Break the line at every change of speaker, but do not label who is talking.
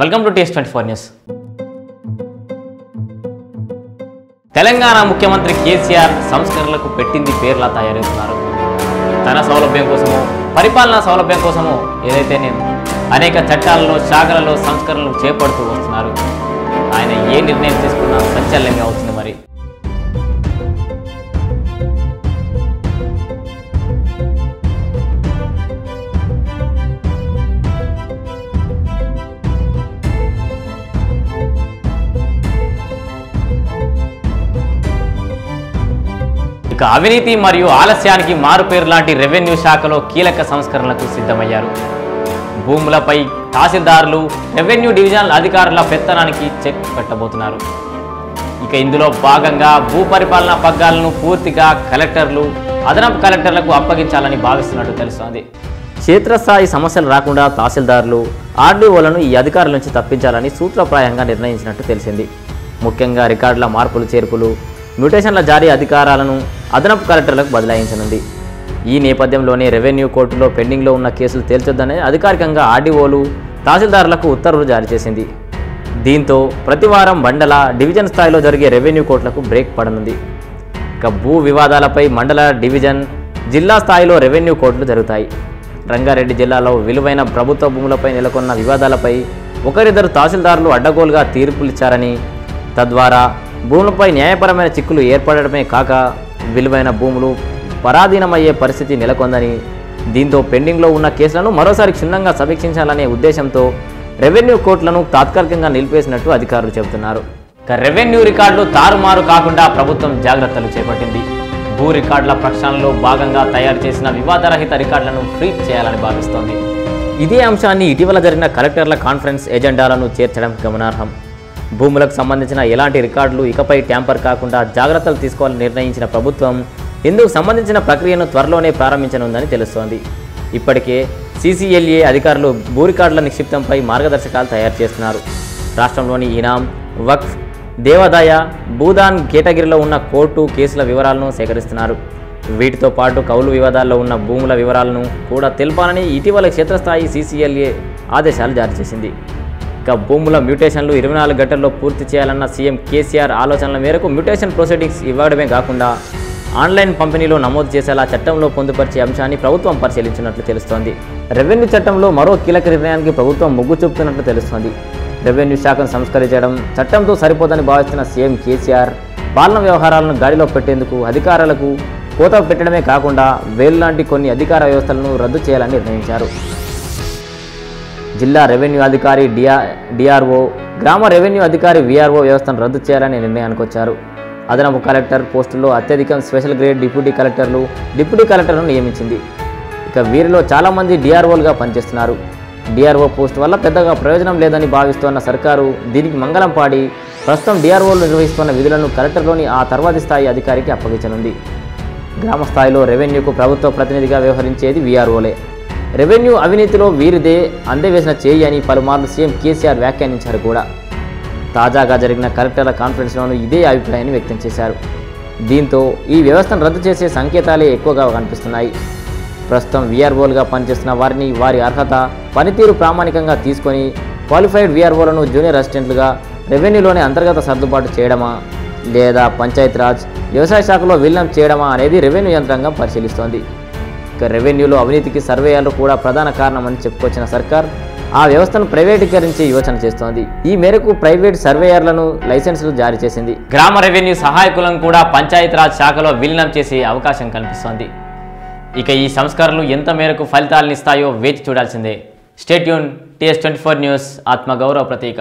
Welcome to TS twenty four news. Telangana ముఖ్యమంత్రి కేసీఆర్ సంస్కరణలకు పెట్టింది పేర్లా తయారవుతున్నారు ధన సౌలభ్యం కోసమో పరిపాలనా సౌలభ్యం కోసమో ఏదైతే నేను అనేక చట్టాలలో శాఖలలో సంస్కరణలు చేపడుతూ వస్తున్నారు ఆయన ఏ నిర్ణయం తీసుకున్నా సంచలనంగా అవుతుంది ఇక అవినీతి మరియు ఆలస్యానికి మారుపేరు లాంటి రెవెన్యూ శాఖలో కీలక సంస్కరణలకు సిద్ధమయ్యారు. భూములపై తహసీల్దారులు రెవెన్యూ డివిజనల్ అధికారుల పెత్తనానికి చెక్ పెట్టబోతున్నారు. ఇక ఇందులో భాగంగా భూ పరిపాలన పగ్గాలను పూర్తిగా కలెక్టర్లు అదనపు కలెక్టర్లకు అప్పగించాలని భావిస్తున్నట్టు తెలుస్తోంది. క్షేత్రస్థాయి సమస్యలు రాకుండా తహసీల్దారులు ఆర్డీఓలను ఈ అధికారుల నుంచి తప్పించాలని సూత్రప్రాయంగా నిర్ణయించినట్టు తెలిసింది. ముఖ్యంగా రికార్డుల మార్పులు చేర్పులు మ్యూటేషన్ల జారీ అధికారాలను అదనపు కలెక్టర్లకు బదలాయించనుంది. ఈ నేపథ్యంలోనే రెవెన్యూ కోర్టులో పెండింగ్లో ఉన్న కేసులు తేల్చొద్దని అధికారికంగా ఆర్డీఓలు తహసీల్దారులకు ఉత్తర్వులు జారీ చేసింది. దీంతో ప్రతివారం మండల డివిజన్ స్థాయిలో జరిగే రెవెన్యూ కోర్టులకు బ్రేక్ పడనుంది. ఇక భూ వివాదాలపై మండల డివిజన్ జిల్లా స్థాయిలో రెవెన్యూ కోర్టులు జరుగుతాయి. రంగారెడ్డి జిల్లాలో విలువైన ప్రభుత్వ భూములపై నెలకొన్న వివాదాలపై ఒకరిద్దరు తహసీల్దారులు అడ్డగోలుగా తీర్పులిచ్చారని తద్వారా భూములపై న్యాయపరమైన చిక్కులు ఏర్పడటమే కాక విలువైన భూములు పరాధీనమయ్యే పరిస్థితి నెలకొందని దీంతో పెండింగ్లో ఉన్న కేసులను మరోసారి క్షుణ్ణంగా సమీక్షించాలనే ఉద్దేశంతో రెవెన్యూ కోర్టులను తాత్కాలికంగా నిలిపేసినట్టు అధికారులు చెబుతున్నారు. రెవెన్యూ రికార్డులు తారుమారు కాకుండా ప్రభుత్వం జాగ్రత్తలు చేపట్టింది. భూ రికార్డుల ప్రక్షాళనలో భాగంగా తయారు చేసిన వివాదరహిత రికార్డులను ఫ్రీజ్ చేయాలని భావిస్తోంది. ఇదే అంశాన్ని ఇటీవల జరిగిన కలెక్టర్ల కాన్ఫరెన్స్ ఎజెండాలను చేర్చడం గమనార్హం. భూములకు సంబంధించిన ఎలాంటి రికార్డులు ఇకపై ట్యాంపర్ కాకుండా జాగ్రత్తలు తీసుకోవాలని నిర్ణయించిన ప్రభుత్వం ఇందుకు సంబంధించిన ప్రక్రియను త్వరలోనే ప్రారంభించనుందని తెలుస్తోంది. ఇప్పటికే సీసీఎల్ఏ అధికారులు భూ రికార్డుల నిక్షిప్తంపై మార్గదర్శకాలు తయారు చేస్తున్నారు. రాష్ట్రంలోని ఇనాం వక్ఫ్ దేవాదాయ భూదాన్ కేటగిరిలో ఉన్న కోర్టు కేసుల వివరాలను సేకరిస్తున్నారు. వీటితో పాటు కౌలు వివాదాల్లో ఉన్న భూముల వివరాలను కూడా తెలపాలని ఇటీవల క్షేత్రస్థాయి సీసీఎల్ఏ ఆదేశాలు జారీ చేసింది. ఇక భూముల మ్యూటేషన్లు ఇరవై నాలుగు గంటల్లో పూర్తి చేయాలన్న సీఎం కేసీఆర్ ఆలోచనల మేరకు మ్యూటేషన్ ప్రొసీడింగ్స్ ఇవ్వడమే కాకుండా ఆన్లైన్ పంపిణీలో నమోదు చేసేలా చట్టంలో పొందుపరిచే అంశాన్ని ప్రభుత్వం పరిశీలించినట్లు తెలుస్తోంది. రెవెన్యూ చట్టంలో మరో కీలక నిర్ణయానికి ప్రభుత్వం మొగ్గు చూపుతున్నట్లు తెలుస్తోంది. రెవెన్యూ శాఖను సంస్కరించడం చట్టంతో సరిపోదని భావిస్తున్న సీఎం కేసీఆర్ పాలన వ్యవహారాలను గాడిలో పెట్టేందుకు అధికారులకు కోత పెట్టడమే కాకుండా వేలు లాంటి కొన్ని అధికార వ్యవస్థలను రద్దు చేయాలని నిర్ణయించారు. జిల్లా రెవెన్యూ అధికారి డిఆ డిఆర్ఓ గ్రామ రెవెన్యూ అధికారి విఆర్ఓ వ్యవస్థను రద్దు చేయాలని నిర్ణయానికి వచ్చారు. అదనపు కలెక్టర్ పోస్టుల్లో అత్యధికం స్పెషల్ గ్రేడ్ డిప్యూటీ కలెక్టర్లు డిప్యూటీ కలెక్టర్లను నియమించింది. ఇక వీరిలో చాలామంది డిఆర్ఓలుగా పనిచేస్తున్నారు. డిఆర్ఓ పోస్ట్ వల్ల పెద్దగా ప్రయోజనం లేదని భావిస్తోన్న సర్కారు దీనికి మంగళం పాడి ప్రస్తుతం డిఆర్ఓలు నిర్వహిస్తున్న విధులను కలెక్టర్లోని ఆ తర్వాతి స్థాయి అధికారికి అప్పగించనుంది. గ్రామ స్థాయిలో రెవెన్యూకు ప్రభుత్వ ప్రతినిధిగా వ్యవహరించేది వీఆర్ఓలే. రెవెన్యూ అవినీతిలో వీరిదే అందవేసిన చేయి అని పలుమార్లు సీఎం కేసీఆర్ వ్యాఖ్యానించారు కూడా. తాజాగా జరిగిన కలెక్టర్ల కాన్ఫరెన్స్లోనూ ఇదే అభిప్రాయాన్ని వ్యక్తం చేశారు. దీంతో ఈ వ్యవస్థను రద్దు చేసే సంకేతాలే ఎక్కువగా కనిపిస్తున్నాయి. ప్రస్తుతం వీఆర్ఓలుగా పనిచేస్తున్న వారిని వారి అర్హత పనితీరు ప్రామాణికంగా తీసుకొని క్వాలిఫైడ్ వీఆర్ఓలను జూనియర్ అసిస్టెంట్లుగా రెవెన్యూలోనే అంతర్గత సర్దుబాటు చేయడమా లేదా పంచాయతీరాజ్ వ్యవసాయ శాఖలో విలీనం చేయడమా అనేది రెవెన్యూ యంత్రాంగం పరిశీలిస్తోంది. ఇక రెవెన్యూలో అవినీతికి సర్వేయర్లు కూడా ప్రధాన కారణమని చెప్పుకొచ్చిన సర్కార్ ఆ వ్యవస్థను ప్రైవేటీకరించే యోచన చేస్తోంది. ఈ మేరకు ప్రైవేట్ సర్వేయర్లను లైసెన్సులు జారీ చేసింది. గ్రామ రెవెన్యూ సహాయకులను కూడా పంచాయతీరాజ్ శాఖలో విలీనం చేసే అవకాశం కనిపిస్తోంది. ఇక ఈ సంస్కరణలు ఎంత మేరకు ఫలితాలను ఇస్తాయో వేచి చూడాల్సిందే. Stay tuned TS twenty four news ఆత్మగౌరవ ప్రతీక.